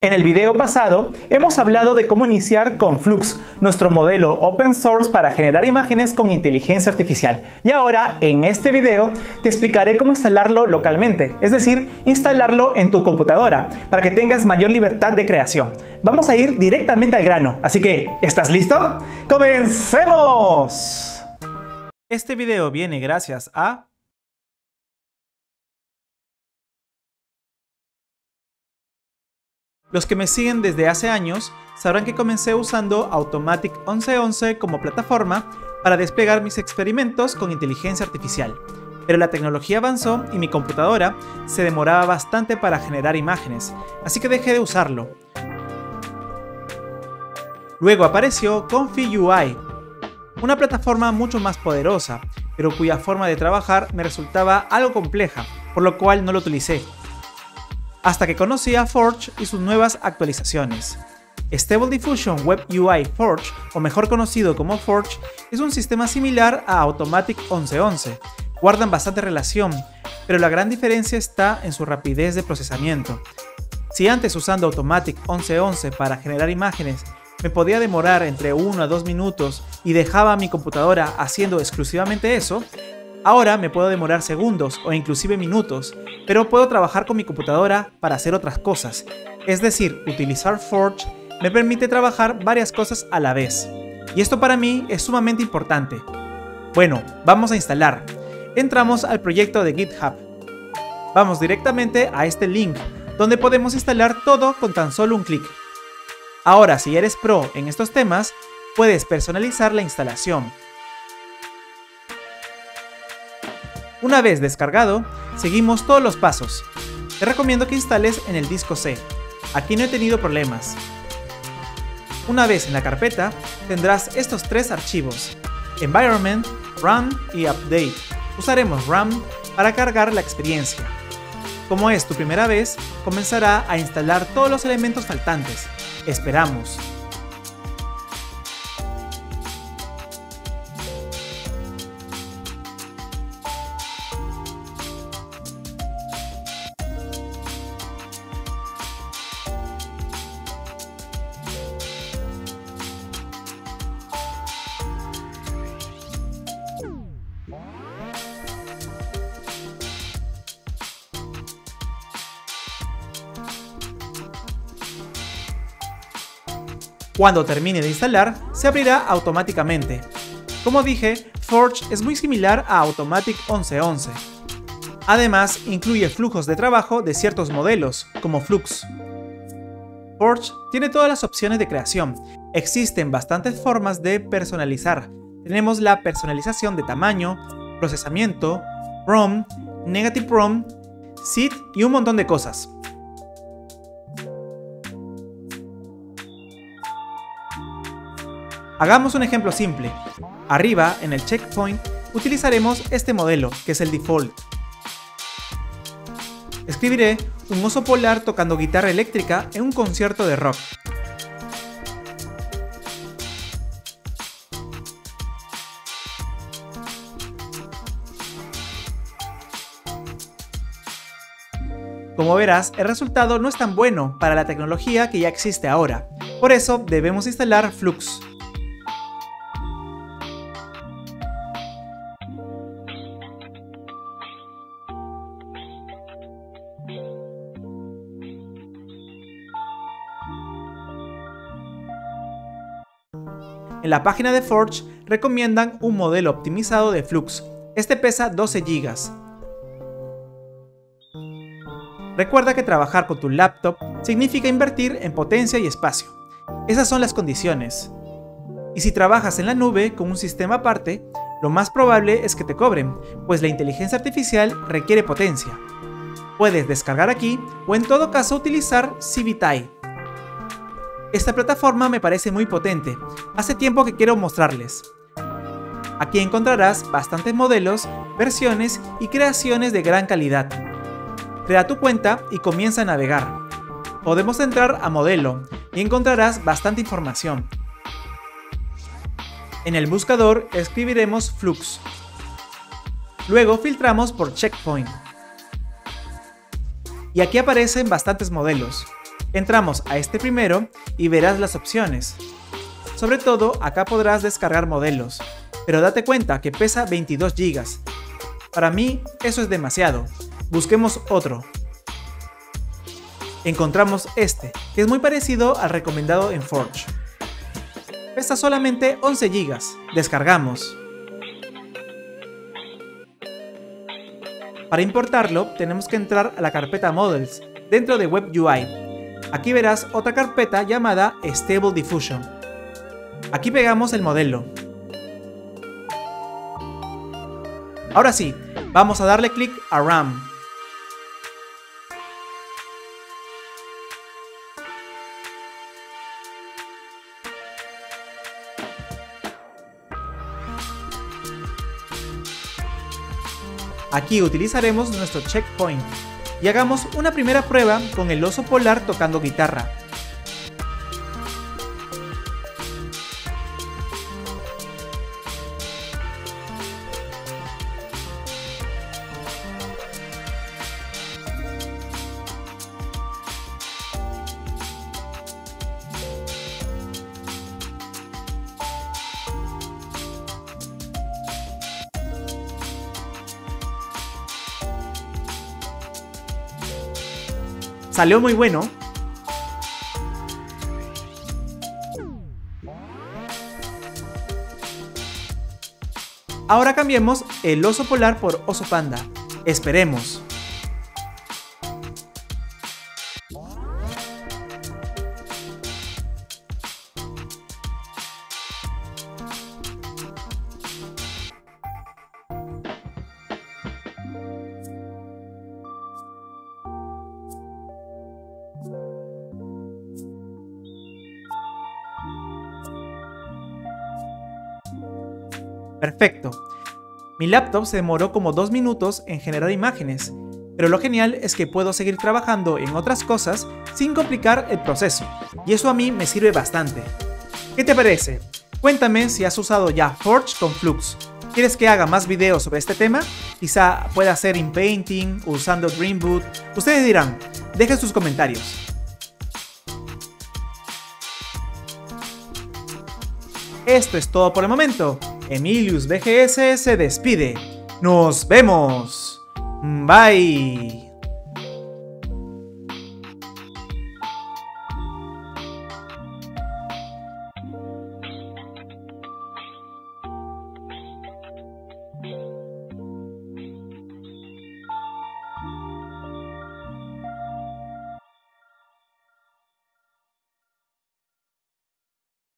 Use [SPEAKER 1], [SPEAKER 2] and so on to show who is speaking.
[SPEAKER 1] En el video pasado hemos hablado de cómo iniciar con Flux, nuestro modelo open source para generar imágenes con inteligencia artificial. Y ahora, en este video, te explicaré cómo instalarlo localmente, es decir, instalarlo en tu computadora, para que tengas mayor libertad de creación. Vamos a ir directamente al grano, así que, ¿estás listo? ¡Comencemos! Este video viene gracias a Los que me siguen desde hace años sabrán que comencé usando Automatic 1111 como plataforma para desplegar mis experimentos con inteligencia artificial. Pero la tecnología avanzó y mi computadora se demoraba bastante para generar imágenes, así que dejé de usarlo. Luego apareció UI, una plataforma mucho más poderosa, pero cuya forma de trabajar me resultaba algo compleja, por lo cual no lo utilicé hasta que conocí a Forge y sus nuevas actualizaciones. Stable Diffusion Web UI Forge, o mejor conocido como Forge, es un sistema similar a Automatic 1111. Guardan bastante relación, pero la gran diferencia está en su rapidez de procesamiento. Si antes usando Automatic 1111 para generar imágenes me podía demorar entre 1 a 2 minutos y dejaba mi computadora haciendo exclusivamente eso, Ahora me puedo demorar segundos o inclusive minutos, pero puedo trabajar con mi computadora para hacer otras cosas. Es decir, utilizar Forge me permite trabajar varias cosas a la vez. Y esto para mí es sumamente importante. Bueno, vamos a instalar. Entramos al proyecto de GitHub. Vamos directamente a este link, donde podemos instalar todo con tan solo un clic. Ahora, si eres pro en estos temas, puedes personalizar la instalación Una vez descargado, seguimos todos los pasos. Te recomiendo que instales en el disco C. Aquí no he tenido problemas. Una vez en la carpeta, tendrás estos tres archivos, Environment, Run y Update. Usaremos Run para cargar la experiencia. Como es tu primera vez, comenzará a instalar todos los elementos faltantes. Esperamos. Cuando termine de instalar, se abrirá automáticamente. Como dije, Forge es muy similar a Automatic 1111. Además, incluye flujos de trabajo de ciertos modelos, como Flux. Forge tiene todas las opciones de creación. Existen bastantes formas de personalizar. Tenemos la personalización de tamaño, procesamiento, ROM, Negative ROM, SID y un montón de cosas. Hagamos un ejemplo simple. Arriba, en el checkpoint, utilizaremos este modelo, que es el default. Escribiré un oso polar tocando guitarra eléctrica en un concierto de rock. Como verás, el resultado no es tan bueno para la tecnología que ya existe ahora. Por eso debemos instalar Flux. En la página de Forge recomiendan un modelo optimizado de Flux. Este pesa 12 GB. Recuerda que trabajar con tu laptop significa invertir en potencia y espacio. Esas son las condiciones. Y si trabajas en la nube con un sistema aparte, lo más probable es que te cobren, pues la inteligencia artificial requiere potencia. Puedes descargar aquí o en todo caso utilizar Civitai, esta plataforma me parece muy potente, hace tiempo que quiero mostrarles. Aquí encontrarás bastantes modelos, versiones y creaciones de gran calidad. Crea tu cuenta y comienza a navegar. Podemos entrar a modelo y encontrarás bastante información. En el buscador escribiremos Flux. Luego filtramos por checkpoint. Y aquí aparecen bastantes modelos. Entramos a este primero y verás las opciones. Sobre todo, acá podrás descargar modelos, pero date cuenta que pesa 22 GB. Para mí, eso es demasiado. Busquemos otro. Encontramos este, que es muy parecido al recomendado en Forge. Pesa solamente 11 GB. Descargamos. Para importarlo, tenemos que entrar a la carpeta Models, dentro de WebUI. Aquí verás otra carpeta llamada Stable Diffusion. Aquí pegamos el modelo. Ahora sí, vamos a darle clic a RAM. Aquí utilizaremos nuestro checkpoint y hagamos una primera prueba con el oso polar tocando guitarra. Salió muy bueno. Ahora cambiemos el oso polar por oso panda. Esperemos. Perfecto. Mi laptop se demoró como dos minutos en generar imágenes, pero lo genial es que puedo seguir trabajando en otras cosas sin complicar el proceso, y eso a mí me sirve bastante. ¿Qué te parece? Cuéntame si has usado ya Forge con Flux. ¿Quieres que haga más videos sobre este tema? Quizá pueda hacer InPainting, usando Dreamboot. Ustedes dirán, dejen sus comentarios. Esto es todo por el momento. Emilius BGS se despide. Nos vemos. Bye.